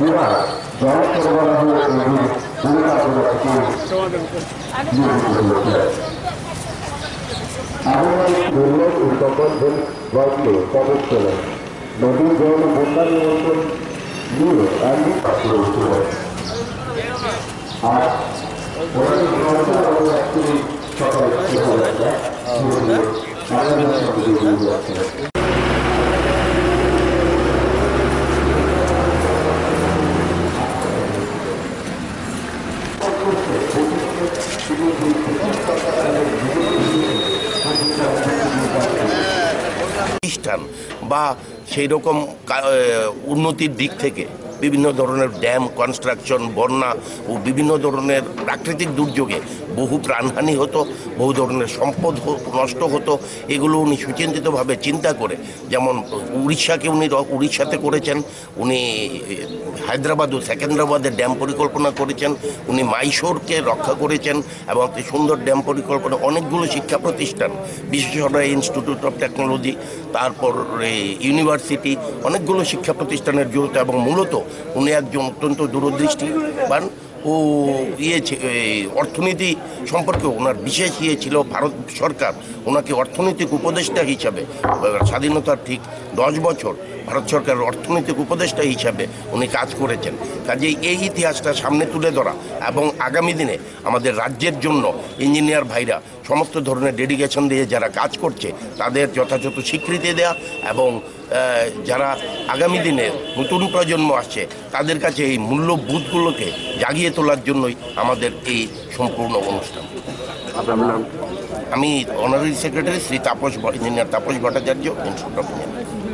सेवा जान करवाना हो तो भी जनता को रखते ये ज़रूरत है आगामी निर्णय उत्पादन बिल वाक्य काबिज करें नदी जल बंदा नियंत्रण ये आदि पात्र है आज वही भारत और एक्चुअली सफल हो रहा है आगे बढ़ने के लिए প্রতিষ্ঠান বা সেই রকম উন্নতির দিক থেকে বিভিন্ন ধরনের ড্যাম কনস্ট্রাকশন বন্যা ও বিভিন্ন ধরনের প্রাকৃতিক দুর্যোগে বহু প্রাণহানি হতো, বহু ধরনের সম্পদ নষ্ট হতো, এগুলো উনি সুচিন্তিতভাবে চিন্তা করে, যেমন উড়িষ্যাকে উনি উড়িষ্যাতে করেছেন, উনি হায়দ্রাবাদ ও সেকেন্দ্রাবাদে ড্যাম পরিকল্পনা করেছেন, উনি মাইশোরকে রক্ষা করেছেন এবং একটি সুন্দর ড্যাম পরিকল্পনা, অনেকগুলো শিক্ষা প্রতিষ্ঠান বিশেষভাবে ইনস্টিটিউট অফ টেকনোলজি, তারপর ইউনিভার্সিটি, অনেকগুলো শিক্ষা প্রতিষ্ঠানের জড়িত এবং মূলত উনি একজন অত্যন্ত দূরদৃষ্টিবান ও ইয়ে অর্থনীতি সম্পর্কে ওনার বিশেষ ইয়ে ছিল ভারত সরকার। ওনাকে অর্থনৈতিক উপদেষ্টা হিসাবে স্বাধীনতার ঠিক দশ বছর ভারত সরকারের অর্থনৈতিক উপদেষ্টা হিসাবে উনি কাজ করেছেন। কাজেই এই ইতিহাসটা সামনে তুলে ধরা এবং আগামী দিনে আমাদের রাজ্যের জন্য ইঞ্জিনিয়ার ভাইরা সমস্ত ধরনের ডেডিকেশন দিয়ে যারা কাজ করছে, তাদের যথাযথ স্বীকৃতি দেয়া এবং যারা আগামী দিনে নতুন প্রজন্ম আসছে, তাদের কাছে এই মূল্যবোধগুলোকে জাগিয়ে তোলার জন্যই আমাদের এই সম্পূর্ণ অনুষ্ঠান। আমি honorary secretary Shri Tapas engineer Tapas Bhattacharya institute of engineering